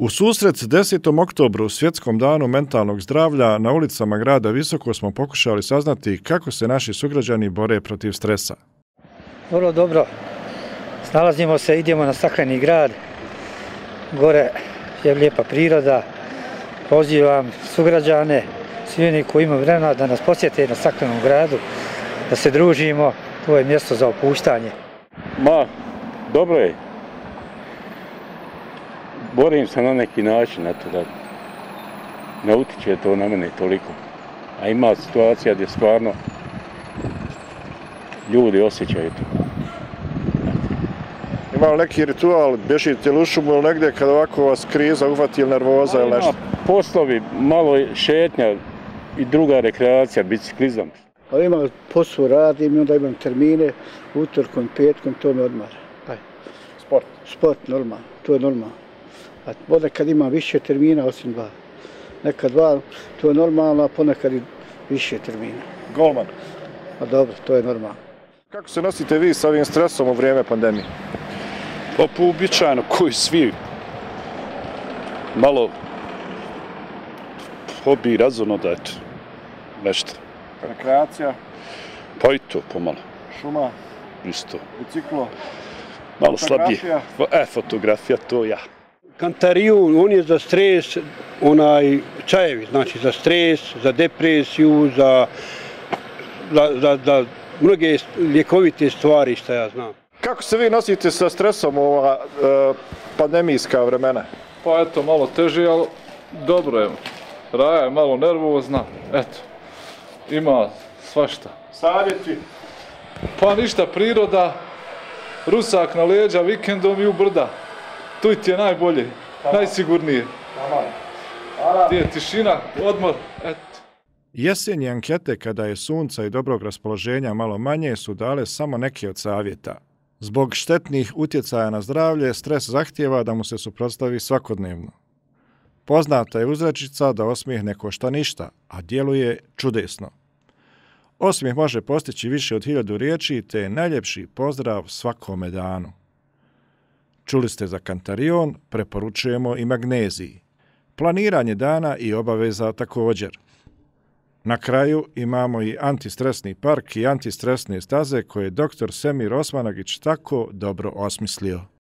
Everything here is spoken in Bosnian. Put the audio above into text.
U susret 10. oktobru, svjetskom danu mentalnog zdravlja, na ulicama grada Visoko smo pokušali saznati kako se naši sugrađani bore protiv stresa. Vrlo dobro. Snalazimo se, idemo na stakleni grad. Gore je lijepa priroda. Pozivam sugrađane, svi oni koji imaju vremena da nas posjete na staklenom gradu, da se družimo. To je mjesto za opuštanje. Ma, dobro je borim se na neki način na to da ne utiče to na mene toliko. A ima situacija gdje stvarno ljudi osjećaju to. Ima li neki ritual, bježite li u šumu ili negdje kada ovako vas kriza uhvati ili nervoza ili nešto? Poslovi, malo šetnja i druga rekreacija, biciklizam. Ali ima posao radim i onda imam termine, utorkom, petkom, to me odmara. Sport? Sport, normalno, to je normalno. A ponekad ima više termina osim dva. Nekad dva, to je normalno, a ponekad i više termina. Golman? A dobro, to je normalno. Kako se nosite vi sa ovim stresom u vrijeme pandemije? Pa uobičajeno, koji svi malo hobi razumno da eto, nešto. Rekreacija? Pa i to pomalo. Šuma? Isto. Biciklo? Malo slabije. E, fotografija, to ja. Kantarijun, on je za stres, onaj čajevi, znači za stres, za depresiju, za, za, za, za mnoge ljekovite stvari što ja znam. Kako se vi nosite sa stresom u ova e, pandemijska vremena? Pa eto, malo teže, ali dobro je. Raja je malo nervozna, eto, ima svašta. Savjeti? Pa ništa, priroda, rusak na leđa vikendom i u brda. Tu ti je najbolje, Tama. najsigurnije. Ti je tišina, odmor, eto. Jesenje ankete kada je sunca i dobrog raspoloženja malo manje su dale samo neke od savjeta. Zbog štetnih utjecaja na zdravlje, stres zahtjeva da mu se suprotstavi svakodnevno. Poznata je uzrečica da osmijeh ne košta ništa, a djeluje čudesno. Osmijeh može postići više od hiljadu riječi, te je najljepši pozdrav svakome danu. Čuli ste za kantarion, preporučujemo i magneziji. Planiranje dana i obaveza također. Na kraju imamo i antistresni park i antistresne staze koje je dr. Semir Osmanagić tako dobro osmislio.